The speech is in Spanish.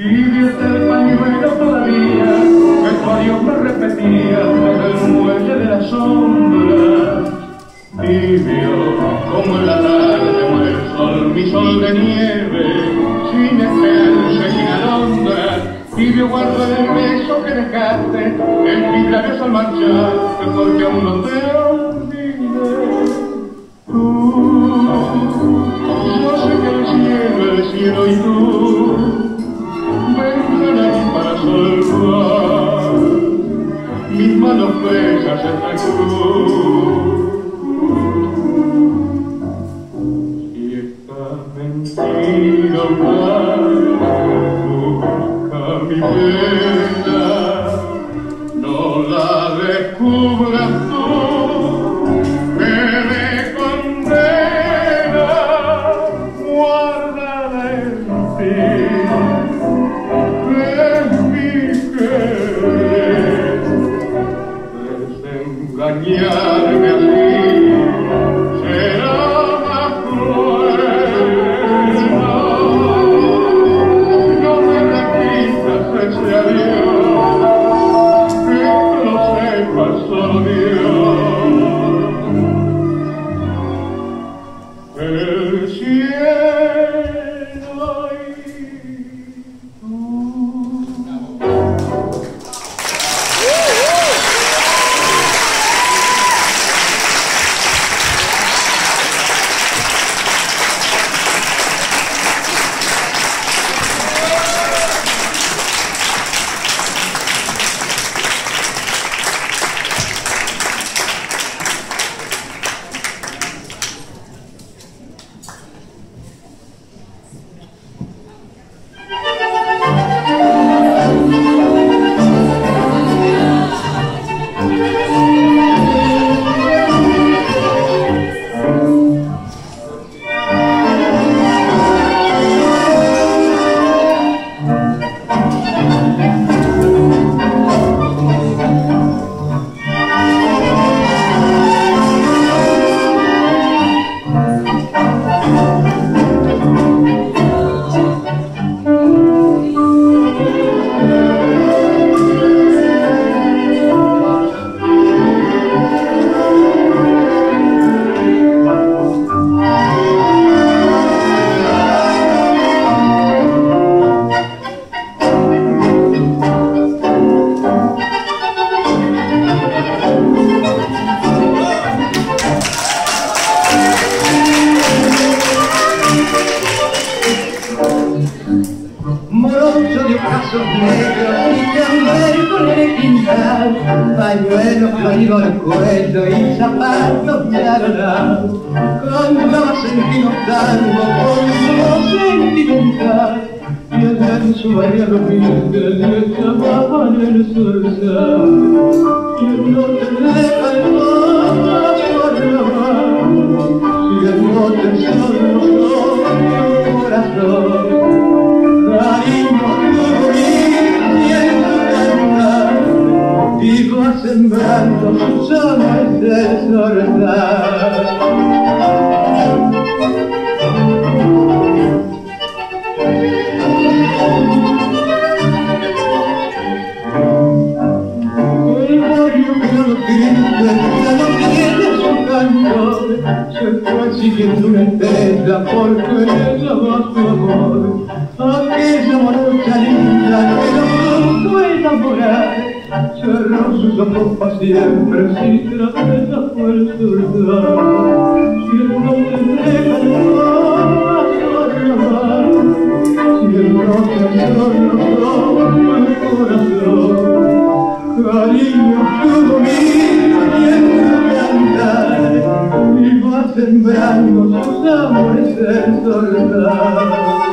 Y desde el pañuelo todavía, el adiós me repetía desde el muelle de la sombra. Tibio como en la tarde muere el sol, mi sol de nieve, sin esencia, sin alondra. Tibio guardo el beso que dejaste en mis labios al marchar, porque aún no te olvidé. Tú, yo sé que el cielo, el cielo y tú. cachorro. Morocho de brazos negros y chamber con el quintal, pañuelo florido al cuello y zapatos de arolado, cantaba sentimental por su sentimental, y allá en su barrio humilde le llamaban el zorzal, y él no te deja el carnaval, y él no te solo el corazón. Cantor, se fue siguiendo una estrella porque le daba su amor. Aquella morocha linda que lo pudo enamorar, cerró sus ojos para siempre si travesa por el soledad. Si él no te deja el corazón, si él no te solo el corazón. Cariño, tú mío y cantar y va sembrando sus amores en soledad.